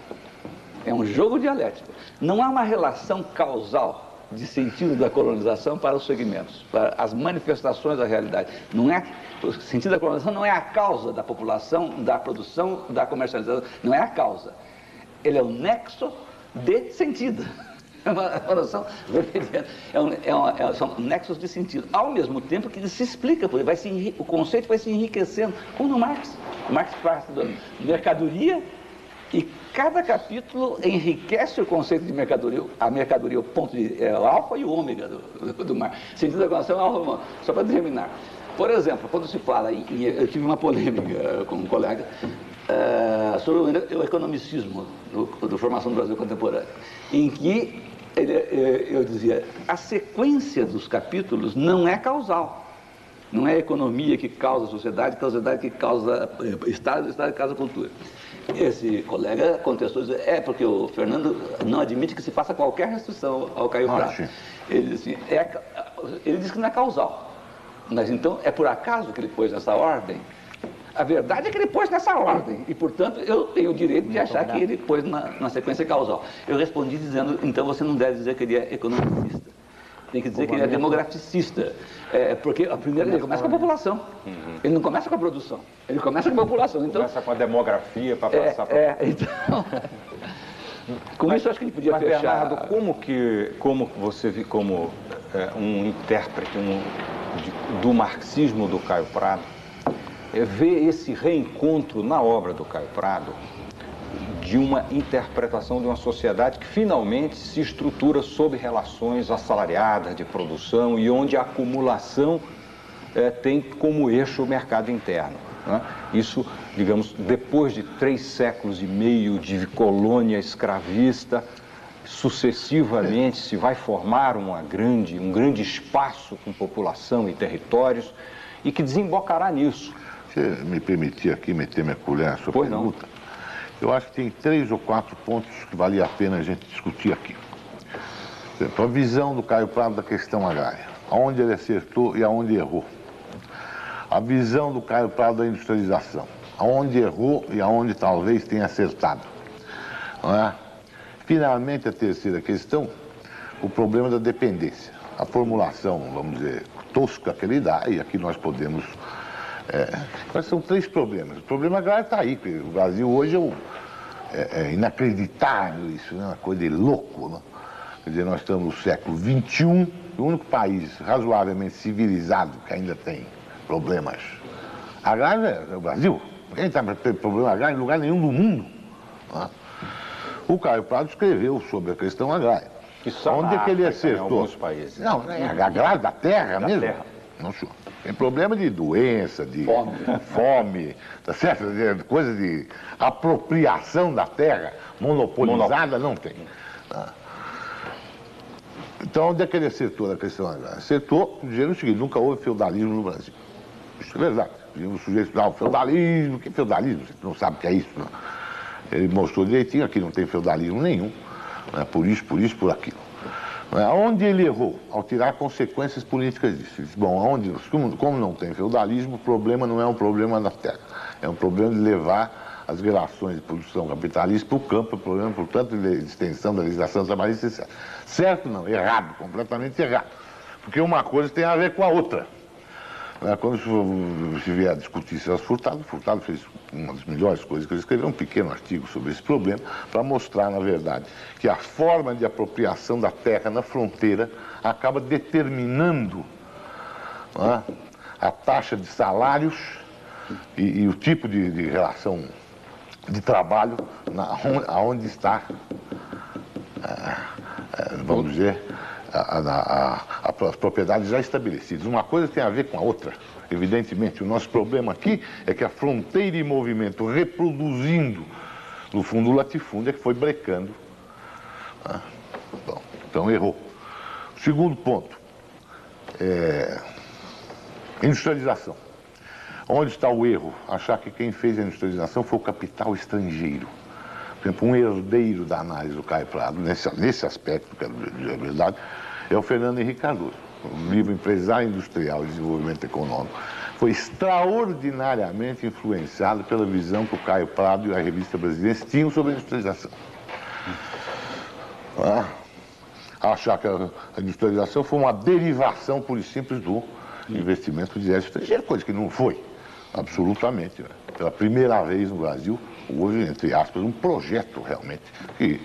É um jogo dialético. Não há uma relação causal de sentido da colonização para os segmentos, para as manifestações da realidade. Não é o sentido da colonização não é a causa da população, da produção, da comercialização, não é a causa. Ele é o nexo de sentido. É uma, uma noção, é um, é uma, é, são nexos de sentido. Ao mesmo tempo que ele se explica, vai se, o conceito vai se enriquecendo, como no Marx. O Marx parte da mercadoria e cada capítulo enriquece o conceito de mercadoria, a mercadoria, o ponto de é, o alfa e o ômega do, do, mar. Sentido da equação alfa, só para terminar. Por exemplo, quando se fala, em, eu tive uma polêmica com um colega uh, sobre o economicismo do, do, Formação do Brasil Contemporâneo, em que ele, eh, eu dizia, a sequência dos capítulos não é causal. Não é a economia que causa a sociedade, a sociedade que causa eh, Estado, Estado que causa a cultura. Esse colega contestou, disse, é porque o Fernando não admite que se faça qualquer restrição ao Caio Prado. Ele disse, é, ele disse que não é causal. Mas então é por acaso que ele pôs nessa ordem? A verdade é que ele pôs nessa ordem e, portanto, eu tenho o direito de achar que ele pôs na, na sequência causal. Eu respondi dizendo, então você não deve dizer que ele é economicista. Tem que dizer que ele é demograficista. É, porque a primeira ele começa com a população. Uhum. Ele não começa com a produção. Ele começa com a população. Então, começa com a demografia para é, passar para. É, então. com mas, isso acho que ele podia mas, fechar. Bernardo, como que, como você, como é, um intérprete um, de, do marxismo do Caio Prado, é, vê esse reencontro na obra do Caio Prado de uma interpretação de uma sociedade que finalmente se estrutura sob relações assalariadas de produção e onde a acumulação é, tem como eixo o mercado interno. Né? Isso, digamos, depois de três séculos e meio de colônia escravista, sucessivamente se vai formar uma grande, um grande espaço com população e territórios e que desembocará nisso. Se me permitir aqui meter minha colher na sua pois pergunta, não. Eu acho que tem três ou quatro pontos que valia a pena a gente discutir aqui. Exemplo, a visão do Caio Prado da questão agrária, aonde ele acertou e aonde errou. A visão do Caio Prado da industrialização, aonde errou e aonde talvez tenha acertado. É? Finalmente, a terceira questão, o problema da dependência. A formulação, vamos dizer, tosca que ele dá, e aqui nós podemos é, são três problemas. O problema agrário está aí. O Brasil hoje é, um, é, é, inacreditável isso, né? uma coisa de louco. Né? Quer dizer, nós estamos no século XXI, o único país razoavelmente civilizado que ainda tem problemas agrários é, é o Brasil. Ninguém está tendo problema agrário em lugar nenhum do mundo. Né? O Caio Prado escreveu sobre a questão agrária. Onde é que ele acertou? Em alguns países. Não, é agrária da terra da mesmo. Terra. Não, senhor. Tem problema de doença, de fome, fome tá certo? De, coisa de apropriação da terra monopolizada, não tem. Tá? Então, onde é que ele acertou na questão agrária? Acertou dizendo o seguinte, nunca houve feudalismo no Brasil. Isso é verdade. O sujeito, não, feudalismo, que feudalismo? Você não sabe o que é isso, não. Ele mostrou direitinho, aqui não tem feudalismo nenhum. Né? Por isso, por isso, por aquilo. Né? Onde ele errou? Ao tirar consequências políticas disso. Bom, onde, como, não tem feudalismo, o problema não é um problema da terra. É um problema de levar as relações de produção capitalista para o campo, é um problema, portanto, de extensão da legislação trabalhista, etc. Certo? Não, errado, completamente errado. Porque uma coisa tem a ver com a outra. Quando se vier a discutir Celso Furtado, Furtado fez uma das melhores coisas que ele escreveu, um pequeno artigo sobre esse problema, para mostrar, na verdade, que a forma de apropriação da terra na fronteira acaba determinando é? a taxa de salários e, e o tipo de, de, relação de trabalho na, onde está, é, é, vamos dizer, a, a, a, as propriedades já estabelecidas. Uma coisa tem a ver com a outra. Evidentemente, o nosso problema aqui é que a fronteira em movimento, reproduzindo no fundo o latifúndio, é que foi brecando. Ah, bom, então errou. Segundo ponto, é, industrialização. Onde está o erro? Achar que quem fez a industrialização foi o capital estrangeiro. Por exemplo, um herdeiro da análise do Caio Prado, nesse, nesse aspecto, que é a verdade, é o Fernando Henrique Cardoso. O livro Empresário Industrial e Desenvolvimento Econômico foi extraordinariamente influenciado pela visão que o Caio Prado e a revista brasileira tinham sobre a industrialização. Ah, achar que a industrialização foi uma derivação, por e simples, do investimento direto estrangeiro, coisa que não foi, absolutamente. Né? Pela primeira vez no Brasil, houve, entre aspas, um projeto realmente que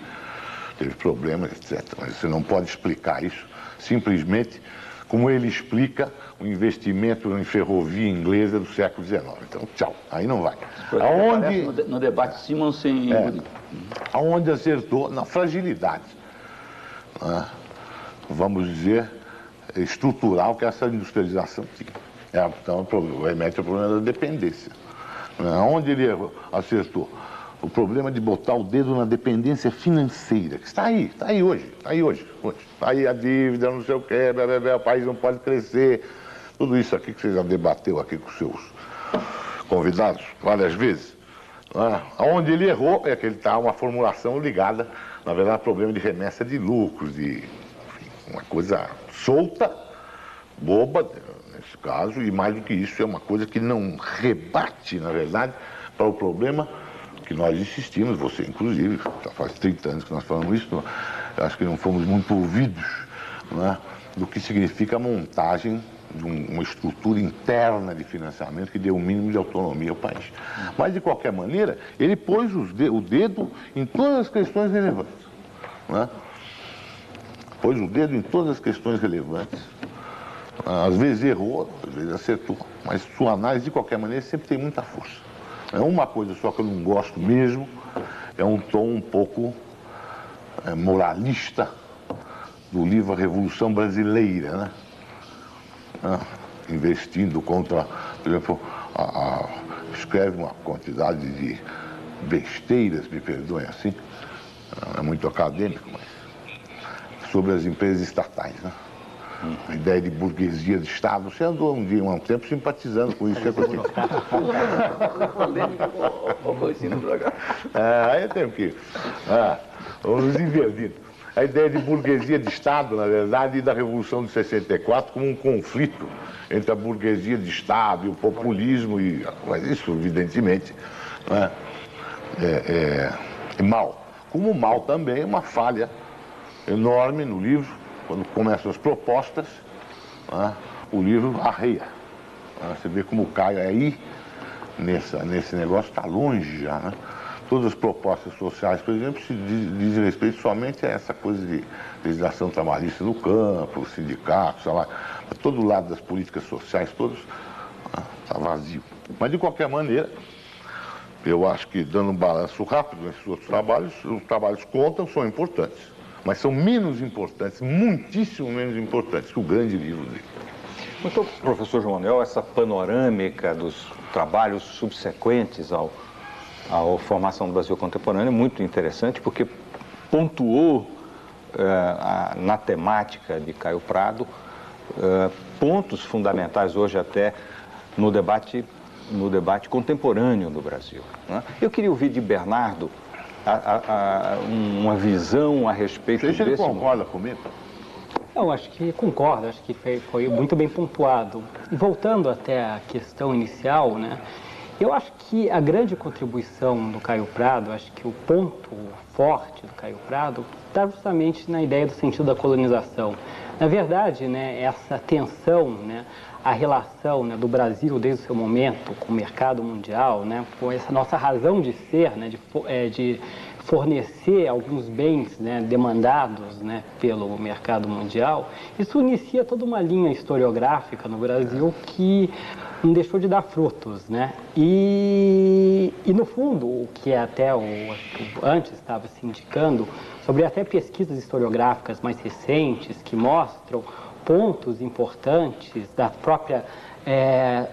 teve problemas, etc. Mas você não pode explicar isso simplesmente como ele explica o investimento em ferrovia inglesa do século XIX. Então, tchau, aí não vai. Aonde, no, no debate Simonsen é, Aonde acertou na fragilidade, né, vamos dizer, estrutural que essa industrialização tinha. É, então, remete ao problema da dependência. Aonde ele acertou? o problema de botar o dedo na dependência financeira, que está aí, está aí hoje, está aí hoje, hoje. Está aí a dívida, não sei o quê, blá, blá, blá, o país não pode crescer. Tudo isso aqui que você já debateu aqui com seus convidados várias vezes. Ah, onde ele errou é que ele está uma formulação ligada, na verdade, problema de remessa de lucros, de enfim, uma coisa solta, boba, nesse caso, e mais do que isso, é uma coisa que não rebate, na verdade, para o problema que nós insistimos, você inclusive, já faz 30 anos que nós falamos isso, acho que não fomos muito ouvidos é, do que significa a montagem de uma estrutura interna de financiamento que dê o um mínimo de autonomia ao país. Mas, de qualquer maneira, ele pôs o dedo em todas as questões relevantes. É? Pôs o dedo em todas as questões relevantes. Às vezes errou, às vezes acertou, mas sua análise, de qualquer maneira, sempre tem muita força. É uma coisa só que eu não gosto mesmo, é um tom um pouco é, moralista do livro A Revolução Brasileira, né? Ah, investindo contra, por exemplo, a, a, escreve uma quantidade de besteiras, me perdoem assim, é muito acadêmico, mas sobre as empresas estatais, né? A ideia de burguesia de Estado. Você andou um dia, um tempo, simpatizando com isso é, aí tem que. Ah, vamos. A ideia de burguesia de Estado, na verdade, e da Revolução de 64 como um conflito entre a burguesia de Estado e o populismo, e, mas isso, evidentemente, é, é, é mal. Como mal também é uma falha enorme no livro, quando começam as propostas, né, o livro arreia. Né, você vê como o Caio aí, nessa, nesse negócio, está longe já. Né? Todas as propostas sociais, por exemplo, se diz, diz respeito somente a essa coisa de legislação trabalhista no campo, sindicatos, salário, todo lado das políticas sociais, todos está né, vazio. Mas de qualquer maneira, Eu acho que, dando um balanço rápido nesses outros trabalhos, os trabalhos contam, são importantes, mas são menos importantes, muitíssimo menos importantes que o grande livro dele. Então, professor João Manuel, essa panorâmica dos trabalhos subsequentes ao, à formação do Brasil contemporâneo é muito interessante, porque pontuou eh, a, na temática de Caio Prado eh, pontos fundamentais hoje até no debate, no debate contemporâneo do Brasil. Né? Eu queria ouvir de Bernardo a, a, a, uma visão a respeito Você desse... Você concorda comigo? Eu acho que concordo, acho que foi, foi, muito bem pontuado. E voltando até a questão inicial, né, eu acho que a grande contribuição do Caio Prado, acho que o ponto forte do Caio Prado está justamente na ideia do sentido da colonização. Na verdade, né, essa tensão, né, a relação né, do Brasil desde o seu momento com o mercado mundial, né, com essa nossa razão de ser, né, de, é, de fornecer alguns bens né, demandados né, pelo mercado mundial, isso inicia toda uma linha historiográfica no Brasil que não deixou de dar frutos. Né? E, e no fundo, o que até o, antes estava se indicando, sobre até pesquisas historiográficas mais recentes que mostram pontos importantes da própria é,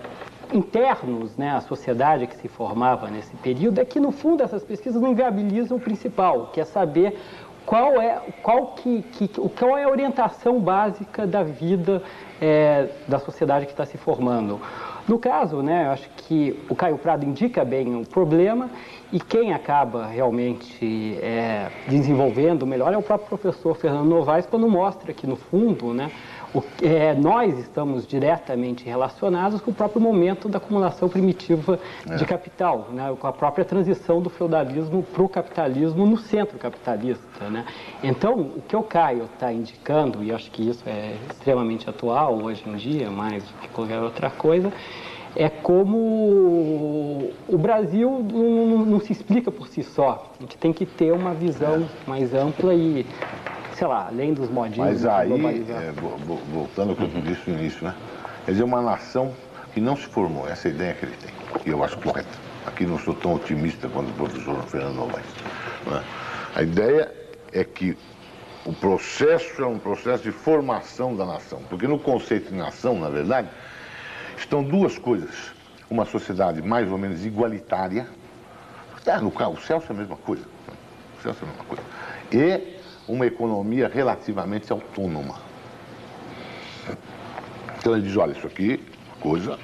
internos né, à sociedade que se formava nesse período é que, no fundo, essas pesquisas não inviabilizam o principal, que é saber qual é, qual que, que, qual é a orientação básica da vida é, da sociedade que está se formando. No caso, né, eu acho que o Caio Prado indica bem o problema e quem acaba realmente é, desenvolvendo melhor é o próprio professor Fernando Novaes, quando mostra que, no fundo, né, o, é, nós estamos diretamente relacionados com o próprio momento da acumulação primitiva é. de capital, né, com a própria transição do feudalismo para o capitalismo no centro capitalista. Né? Então, o que o Caio está indicando, e acho que isso é extremamente atual hoje em dia, mais do que qualquer outra coisa, é como o Brasil não, não, se explica por si só. A gente tem que ter uma visão mais ampla e sei lá, além dos modinhos. Mas aí, é, voltando ao que eu disse no início, né? Quer dizer, uma nação que não se formou, essa é a ideia que ele tem, e eu acho correta. Aqui não sou tão otimista quanto o professor Fernando Novaes. Né? A ideia é que o processo é um processo de formação da nação, porque no conceito de nação, na verdade, estão duas coisas. Uma sociedade mais ou menos igualitária, é, no caso, o Celso é a mesma coisa. O Celso é a mesma coisa. E uma economia relativamente autônoma. Então ele diz, olha, isso aqui, coisa.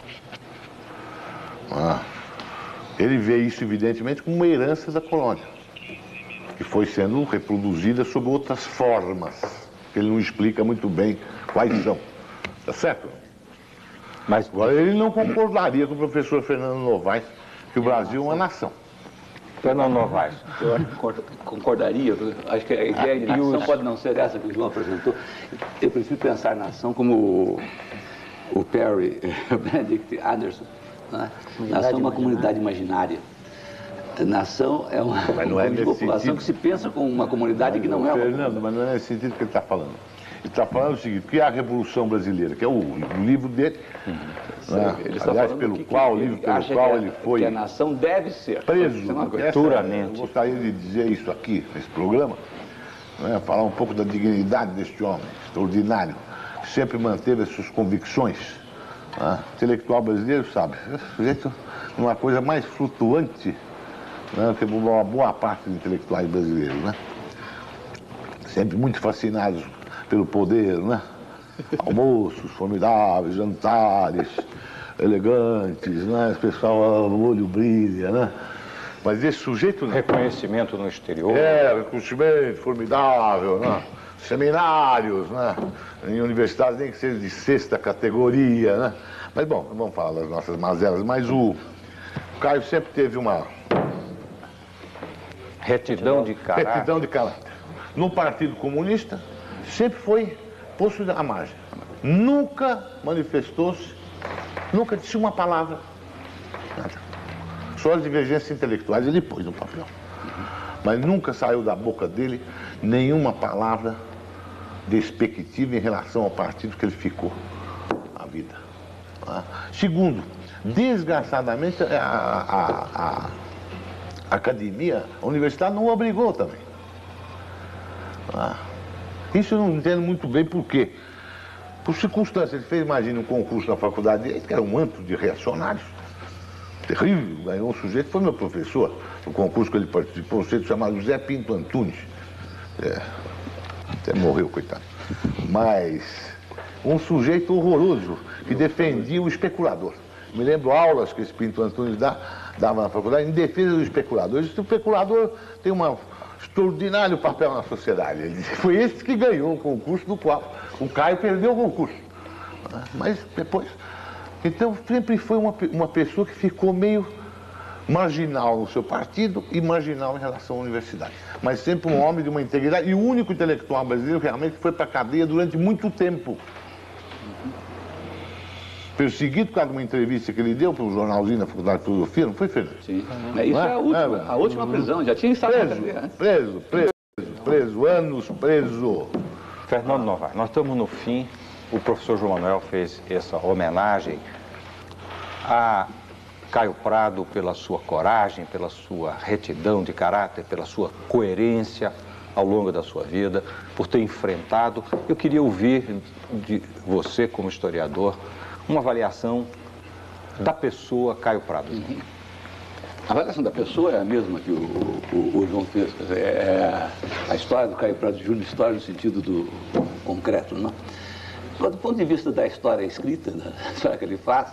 Ah, ele vê isso, evidentemente, como uma herança da colônia, que foi sendo reproduzida sob outras formas, que ele não explica muito bem quais são. Tá certo? Mas agora ele não concordaria com o professor Fernando Novaes que o Brasil é uma nação. Fernando Novaes. Eu acho que concordaria, acho que a ideia de nação os... pode não ser essa que o João apresentou. Eu prefiro pensar nação como o, o Perry, o Benedict Anderson. Né? Nação é uma comunidade imaginária. Nação é uma não é população sentido. que se pensa como uma comunidade mas, que não é uma Fernando, mas não é nesse sentido que ele está falando. Ele está falando o seguinte, que é a Revolução Brasileira, que é o, o livro dele, uhum. Né? aliás, pelo que, qual, que, livro pelo qual ele foi... Que a nação deve ser. Preso, futuramente. Eu gostaria de dizer isso aqui, nesse programa, né? falar um pouco da dignidade deste homem extraordinário, que sempre manteve as suas convicções. Né? O intelectual brasileiro, sabe, é sujeito uma coisa mais flutuante né? que uma boa parte dos intelectuais brasileiros, né? Sempre muito fascinados pelo poder, né? Almoços formidáveis, jantares elegantes, né? O pessoal, o olho brilha, né? Mas esse sujeito... Não. Reconhecimento no exterior. É, reconhecimento formidável, né? Seminários, né? Em universidades nem que seja de sexta categoria, né? Mas bom, não vamos falar das nossas mazelas, mas o, o Caio sempre teve uma... Retidão de caráter. Retidão de caráter. No Partido Comunista, sempre foi posto à margem. Nunca manifestou-se, nunca disse uma palavra. Nada. Só as divergências intelectuais ele pôs no papel. Mas nunca saiu da boca dele nenhuma palavra despectiva em relação ao partido que ele ficou a vida. Segundo, desgraçadamente, a, a, a, academia, a universidade não o obrigou também. Ah, isso eu não entendo muito bem por quê. Por circunstâncias, ele fez, imagine, um concurso na faculdade dele, que era um antro de reacionários. Terrível, ganhou um sujeito, foi meu professor, o concurso que ele participou, um sujeito chamado José Pinto Antunes. É, até morreu, coitado. Mas um sujeito horroroso que defendia o especulador. Me lembro aulas que esse Pinto Antunes dá, dava na faculdade em defesa do especulador. Esse especulador tem um extraordinário papel na sociedade. Ele foi esse que ganhou o concurso do qual o Caio perdeu o concurso. Mas depois. Então sempre foi uma, uma pessoa que ficou meio marginal no seu partido e marginal em relação à universidade. Mas sempre um homem de uma integridade e o único intelectual brasileiro realmente que foi para a cadeia durante muito tempo perseguido por causa de uma entrevista que ele deu para o jornalzinho da Faculdade de Filosofia, não foi, Fernando? Sim. É, isso é, é a última, é, a última prisão, já tinha estado preso, preso, preso, preso, anos preso. Fernando Novaes, nós estamos no fim, o professor João Manuel fez essa homenagem a Caio Prado pela sua coragem, pela sua retidão de caráter, pela sua coerência ao longo da sua vida, por ter enfrentado. Eu queria ouvir de você, como historiador, uma avaliação da pessoa Caio Prado. Uhum. A avaliação da pessoa é a mesma que o, o, o João fez. É a história do Caio Prado Júnior, história no sentido do concreto. Não? Mas, do ponto de vista da história escrita, da história que ele faz,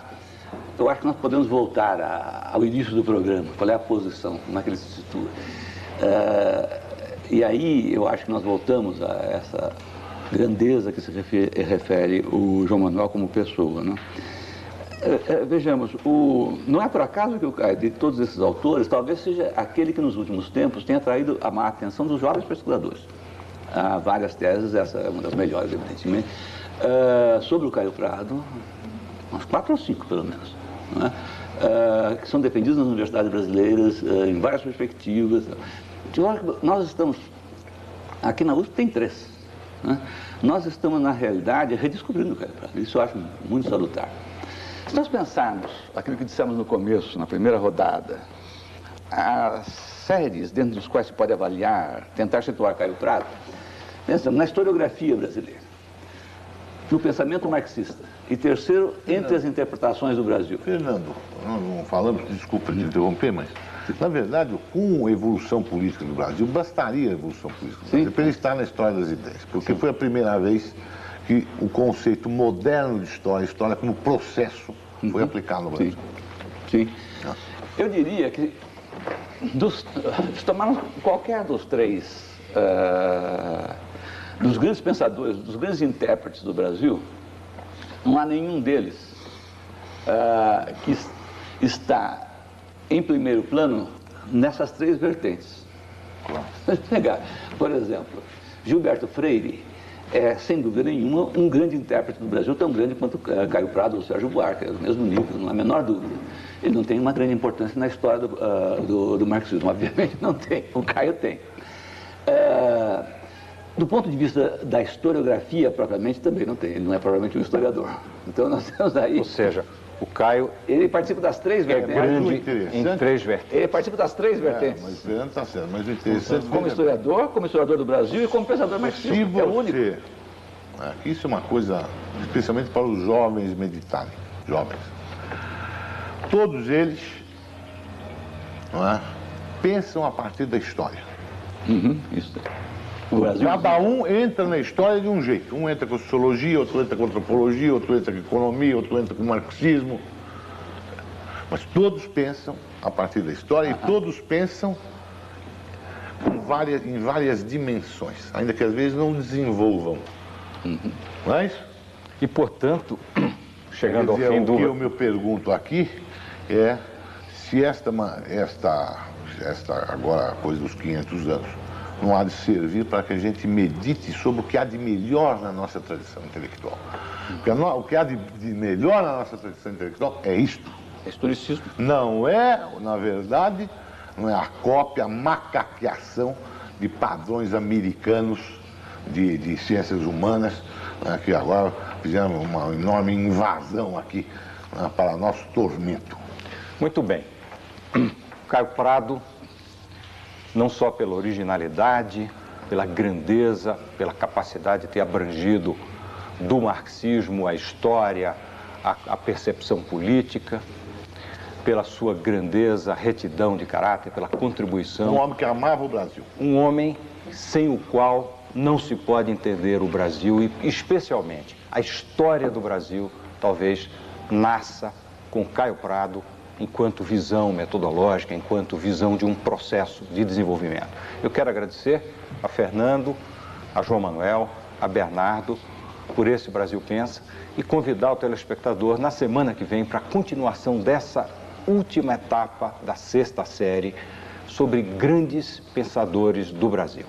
eu acho que nós podemos voltar a, ao início do programa. Qual é a posição, como é que ele se situa. Uh, e aí eu acho que nós voltamos a essa grandeza que se refere, refere o João Manuel como pessoa. Né? É, é, vejamos, o, não é por acaso que o de todos esses autores, talvez seja aquele que nos últimos tempos tenha atraído a má atenção dos jovens pesquisadores. Há várias teses, essa é uma das melhores, evidentemente, uh, sobre o Caio Prado, uns quatro ou cinco, pelo menos, uh, que são defendidas nas universidades brasileiras uh, em várias perspectivas. De nós estamos, aqui na USP tem três. Nós estamos, na realidade, redescobrindo o Caio Prado. Isso eu acho muito salutar. Se nós pensarmos aquilo que dissemos no começo, na primeira rodada, as séries dentro dos quais se pode avaliar, tentar situar Caio Prado, pensamos na historiografia brasileira, no pensamento marxista, e terceiro, entre as interpretações do Brasil. Fernando, não falamos, desculpa te interromper, mas na verdade, com a evolução política do Brasil, bastaria a evolução política do Brasil para ele estar na história das ideias. Porque Sim. foi a primeira vez que o conceito moderno de história, história como processo, foi uhum. aplicado no Brasil. Sim. Sim. Ah. Eu diria que, dos, se tomarmos qualquer dos três, uh, dos grandes pensadores, dos grandes intérpretes do Brasil, não há nenhum deles uh, que está em primeiro plano nessas três vertentes. Claro. pegar, por exemplo, Gilberto Freire é, sem dúvida nenhuma, um grande intérprete do Brasil, tão grande quanto uh, Caio Prado ou Sérgio Buarque, é do mesmo nível, não há a menor dúvida. Ele não tem uma grande importância na história do, uh, do, do marxismo, obviamente não tem, o Caio tem. Uh, do ponto de vista da historiografia, propriamente, também não tem, ele não é propriamente um historiador. Então nós temos aí... Ou seja, o Caio. Ele participa das três é vertentes. grande em três vertentes. Ele participa das três é, vertentes. É, mas o está certo. Mas o interessante. Como historiador, como historiador do Brasil e como pensador marxista. Se você, é único. É, isso é uma coisa, especialmente para os jovens meditarem. Jovens. Todos eles é, pensam a partir da história. Uhum, isso. Cada um entra na história de um jeito. Um entra com sociologia, outro entra com antropologia, outro entra com economia, outro entra com marxismo. Mas todos pensam a partir da história e todos pensam várias, em várias dimensões, ainda que às vezes não desenvolvam. Uhum. Mas, é e portanto, chegando dizer, ao fim o do... O que eu me pergunto aqui é se esta, esta, esta agora coisa dos 500 anos não há de servir para que a gente medite sobre o que há de melhor na nossa tradição intelectual. Porque o que há de, de melhor na nossa tradição intelectual é isto. É historicismo. Não é, na verdade, não é a cópia, a macaqueação de padrões americanos de, de ciências humanas, né, que agora fizeram uma enorme invasão aqui né, para nosso tormento. Muito bem. Caio Prado não só pela originalidade, pela grandeza, pela capacidade de ter abrangido do marxismo a história, a, a percepção política, pela sua grandeza, retidão de caráter, pela contribuição. Um homem que amava o Brasil. Um homem sem o qual não se pode entender o Brasil e, especialmente, a história do Brasil talvez nasça com Caio Prado enquanto visão metodológica, enquanto visão de um processo de desenvolvimento. Eu quero agradecer a Fernando, a João Manuel, a Bernardo por esse Brasil Pensa e convidar o telespectador na semana que vem para a continuação dessa última etapa da sexta série sobre grandes pensadores do Brasil.